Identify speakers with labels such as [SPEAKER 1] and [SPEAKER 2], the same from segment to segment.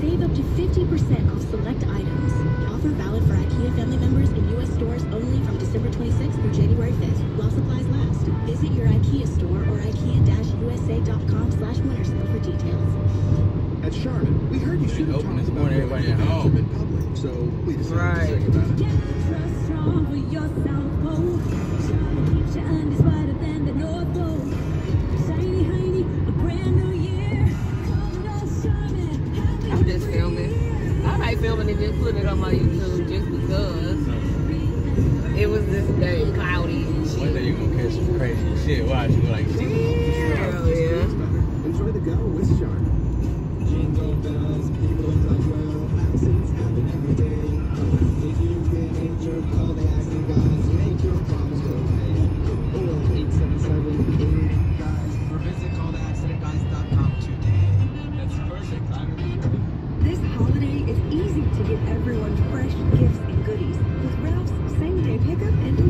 [SPEAKER 1] Save up to 50% off select items. Offer valid for IKEA family members in U.S. stores only from December 26th through January 5th while supplies last. Visit your IKEA store or ikea-usa.com slash winter sale for details.
[SPEAKER 2] At Charmin, we heard you should
[SPEAKER 3] open this morning everybody at home.
[SPEAKER 2] In public, so we decided
[SPEAKER 4] right.
[SPEAKER 2] to sing about it.
[SPEAKER 5] Get the trust yourself, oh. Charlotte keeps you undisputed than the North Pole.
[SPEAKER 4] Filming. I might film it and just put it on my YouTube just because it was this day cloudy and
[SPEAKER 3] One day
[SPEAKER 4] shit.
[SPEAKER 3] you gonna catch some crazy shit. Watch you like,
[SPEAKER 4] Hell yeah.
[SPEAKER 2] Enjoy the go with Charmin.
[SPEAKER 6] To give everyone fresh gifts and goodies with Ralph's same-day pickup and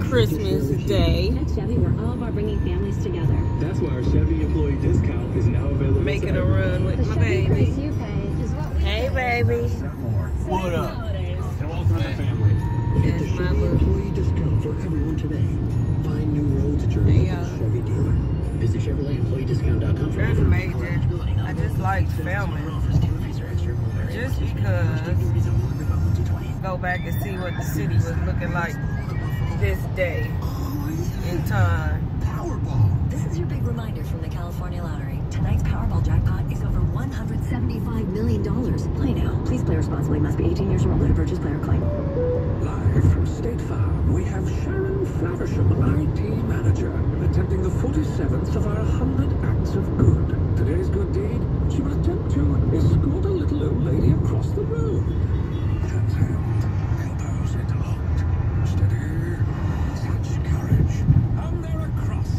[SPEAKER 4] Christmas
[SPEAKER 2] share with you.
[SPEAKER 4] Day.
[SPEAKER 1] At Chevy, we're all about bringing families together.
[SPEAKER 7] That's why our Chevy employee discount is now available.
[SPEAKER 4] Making a run with my baby.
[SPEAKER 5] you pay is what we
[SPEAKER 4] Hey baby.
[SPEAKER 3] what up?
[SPEAKER 7] And all for the family.
[SPEAKER 2] Get the Chevy employee discount for everyone today. Find new roads at your
[SPEAKER 4] Hey,
[SPEAKER 2] local
[SPEAKER 4] y'all.
[SPEAKER 2] Chevy dealer. Visit ChevroletEmployeeDiscount.com for
[SPEAKER 4] That's major. I just like filming.
[SPEAKER 2] offers, dealer fees are extra.
[SPEAKER 4] Just because go back and see what the city was looking like this day in time.
[SPEAKER 2] Powerball.
[SPEAKER 8] This is your big reminder from the California Lottery. Tonight's Powerball jackpot is over $175 million.
[SPEAKER 1] Play now. Please play responsibly. Must be 18 years or older to purchase player claim.
[SPEAKER 7] Live from State Farm, we have Sharon Flaversham, IT manager, attempting the 47th of our 100 acts of good. Today's good deed, she will attempt to escort a little old lady across the road. Hands held, elbows interlocked. Steady, such courage. And they're across.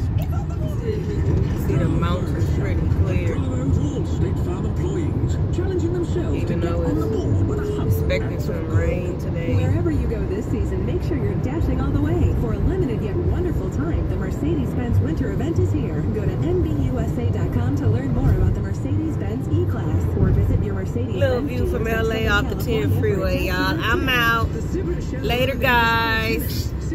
[SPEAKER 4] See the mountains pretty clear.
[SPEAKER 7] Bravo to all State Farm employees, challenging themselves
[SPEAKER 4] Even
[SPEAKER 7] to get
[SPEAKER 4] though
[SPEAKER 7] on the
[SPEAKER 4] it's
[SPEAKER 7] board with a 100
[SPEAKER 4] Expecting some rain today.
[SPEAKER 6] Wherever you go this season, make sure you're dashing all the way. For a limited yet wonderful time, the Mercedes-Benz Winter Event is here. Go to MBUSA.com to learn more about the Mercedes-Benz E-Class or visit your Mercedes-Benz
[SPEAKER 4] Little view from LA off the 10 freeway, y'all. I'm out.
[SPEAKER 6] The Subaru showroom
[SPEAKER 4] Later, guys.